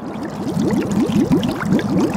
Woo-hoo!